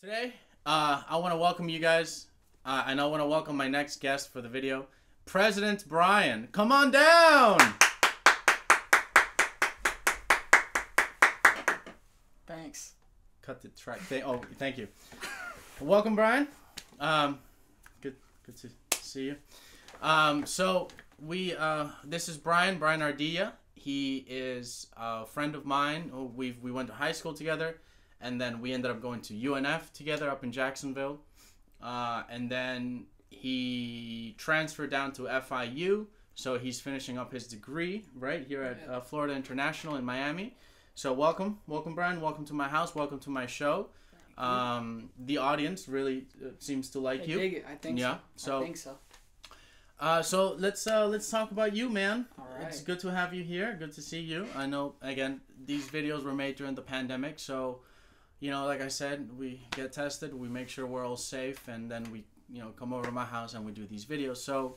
Today, uh, I want to welcome you guys, uh, and I want to welcome my next guest for the video, President Bryan. Come on down. Thanks. Cut the track. Th- oh, thank you. welcome, Bryan. Um, good, good to see you. Um, so we, uh, this is Bryan, Bryan Ardila. He is a friend of mine. We we went to high school together, and then we ended up going to UNF together up in Jacksonville. Uh, and then he transferred down to FIU. So he's finishing up his degree right here at uh, Florida International in Miami. So welcome, welcome, Bryan. Welcome to my house. Welcome to my show. Um, the audience really uh, seems to like I you. dig it. I think Yeah, so. so- I think so. Uh, so let's uh, let's talk about you, man. All It's good to have you here. Good to see you. I know again these videos were made during the pandemic, so you know, like I said, we get tested, we make sure we're all safe, and then we you know come over to my house and we do these videos. So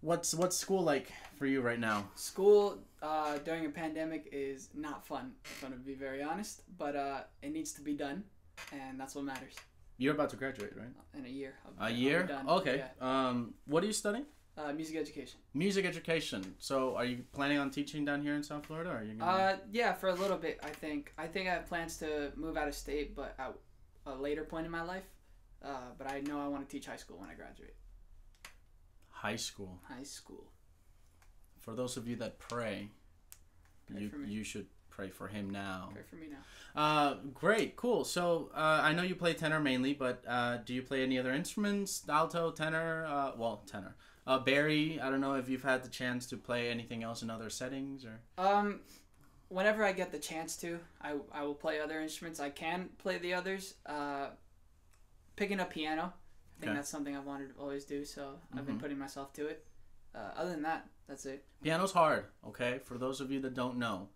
what's what's school like for you right now? School uh, during a pandemic is not fun. If I'm gonna be very honest, but uh, it needs to be done, and that's what matters. You're about to graduate, right? In a year. I'll, A I'll year? done. Okay. Yeah. Um, what are you studying? Uh, music education. Music education. So are you planning on teaching down here in South Florida? Or are you gonna... Uh, yeah, for a little bit. I think. I think I have plans to move out of state, but at a later point in my life. Uh, but I know I want to teach high school when I graduate. high school? High school. For those of you that pray, Pray you you should pray for him now. Pray for me now. Uh, great, cool. So uh, I know you play tenor mainly, but uh, do you play any other instruments? Alto, tenor, uh, well, tenor. Uh, bari, I don't know if you've had the chance to play anything else in other settings or. Um, whenever I get the chance to, I, I will play other instruments. I can play the others. Uh, picking up piano, I think Okay. that's something I've wanted to always do. So I've been Mhm. putting myself to it. Uh, other than that, that's it. Piano's hard, okay? For those of you that don't know,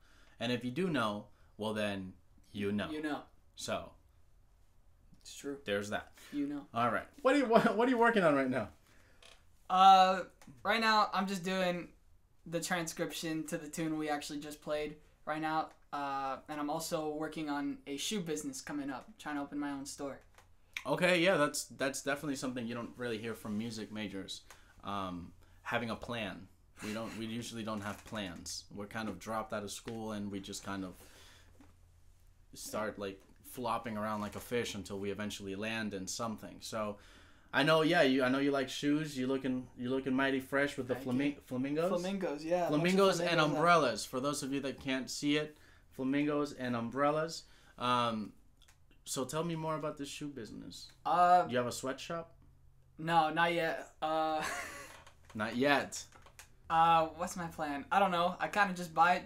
and if you do know, well then you know. You know, So it's true. there's that. You know. All right. What are you what, what are you working on right now? Uh, right now I'm just doing the transcription to the tune we actually just played right now. Uh, and I'm also working on a shoe business coming up, trying to open my own store. Okay, yeah, that's that's definitely something you don't really hear from music majors. Um, having a plan. We don't. We usually don't have plans. We're kind of dropped out of school and we just kind of start like flopping around like a fish until we eventually land in something. So, I know. Yeah, you. I know you like shoes. You looking. You looking mighty fresh with the Thank flami- flamingos. Flamingos, yeah. of flamingos and flamingos out. umbrellas. For those of you that can't see it, flamingos and umbrellas. Um, so tell me more about this shoe business. Uh, You have a sweatshop? no, not yet. Uh, Not yet. Uh, what's my plan? I don't know. I kind of just buy,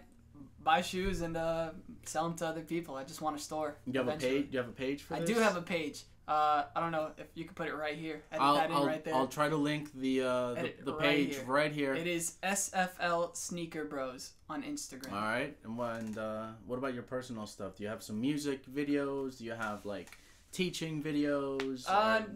buy shoes and uh, sell them to other people. I just want a store. You have eventually. a page. You have a page for I this? do have a page. Uh, I don't know if you could put it right here. Edit I'll, that in I'll, right there. I'll try to link the uh, the, the right page here. right here. It is SFL Sneaker Bros on Instagram. All right. And what and uh, what about your personal stuff? Do you have some music videos? Do you have like teaching videos? Uh, Or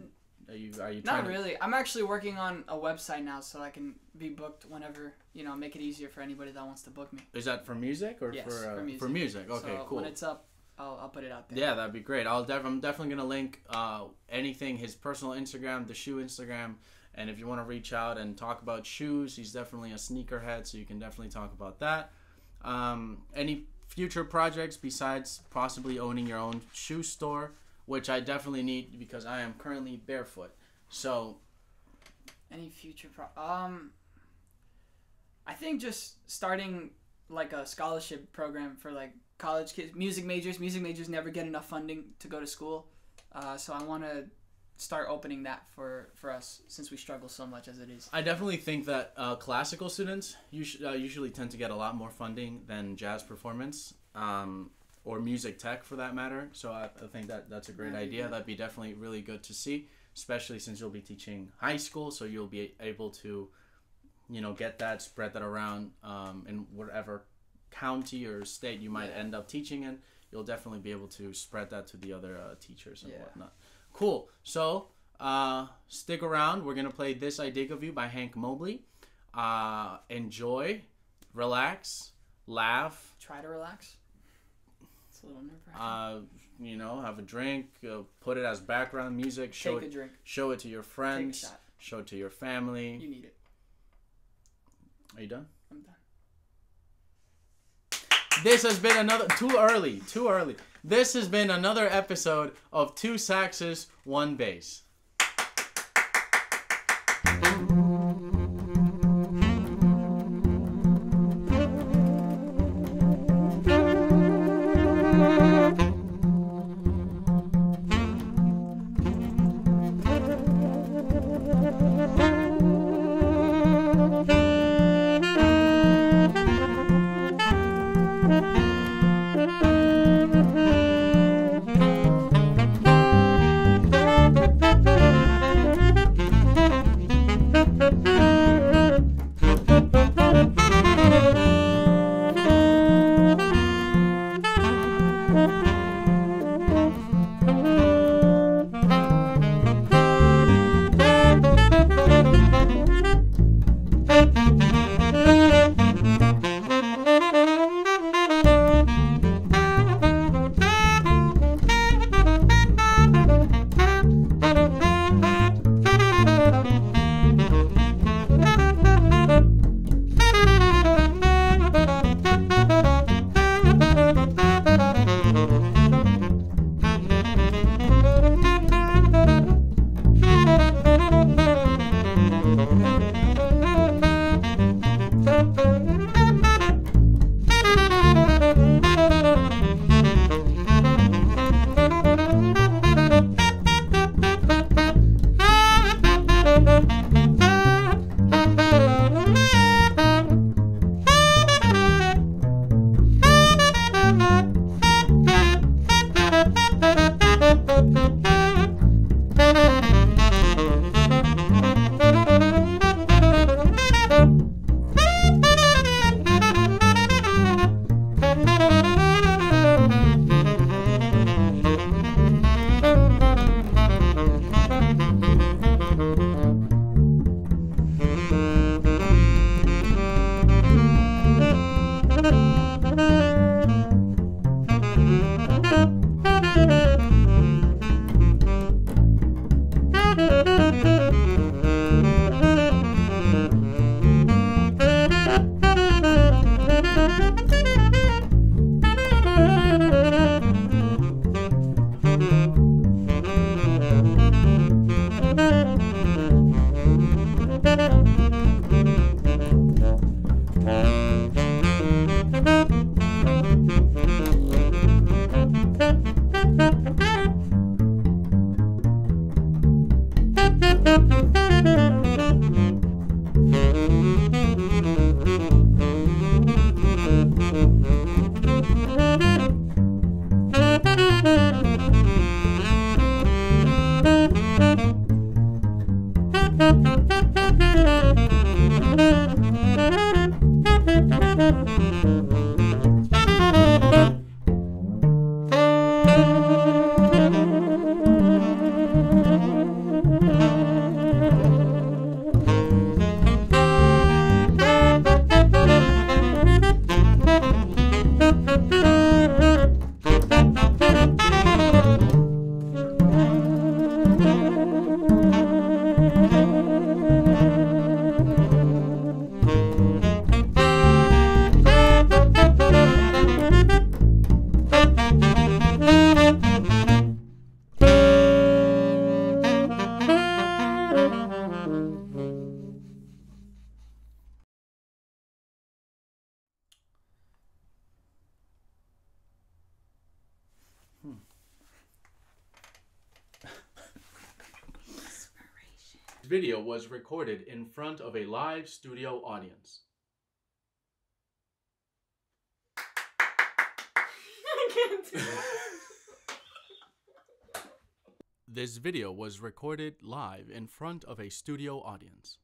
are you are you trying Not to really. I'm actually working on a website now, so I can be booked whenever you know, make it easier for anybody that wants to book me. Is that for music or Yes, for uh, for music. For music. Okay, so cool. When it's up, I'll, I'll put it out there. Yeah, that'd be great. I'll def- I'm definitely gonna link uh, anything his personal Instagram, the shoe Instagram, and if you want to reach out and talk about shoes, he's definitely a sneakerhead, so you can definitely talk about that. Um, any future projects besides possibly owning your own shoe store, which I definitely need because I am currently barefoot. So Any future pro? Um, I think just starting like a scholarship program for like college kids, music majors. Music majors never get enough funding to go to school, uh, so I want to start opening that for for us since we struggle so much as it is. I definitely think that uh, classical students us- uh, usually tend to get a lot more funding than jazz performance um, or music tech for that matter. So I, I think that that's a great idea. That'd be definitely really good to see, especially since you'll be teaching high school, so you'll be able to, you know, get that, spread that around um, in whatever county or state you might Yeah. end up teaching in. You'll definitely be able to spread that to the other uh, teachers and Yeah. whatnot. Cool. So uh, stick around. We're gonna play "This I Dig of You" by Hank Mobley. Uh, enjoy, relax, laugh. Try to relax. It's a little nerve wracking. Uh, you know, have a drink, uh, put it as background music, show Take a it, drink. show it to your Take a friends, shot. show it to your family. You need it. Are you done? I'm done. This has been another too early, too early. This has been another episode of two saxes, one bass. This video was recorded in front of a live studio audience. I can't do. This video was recorded live in front of a studio audience.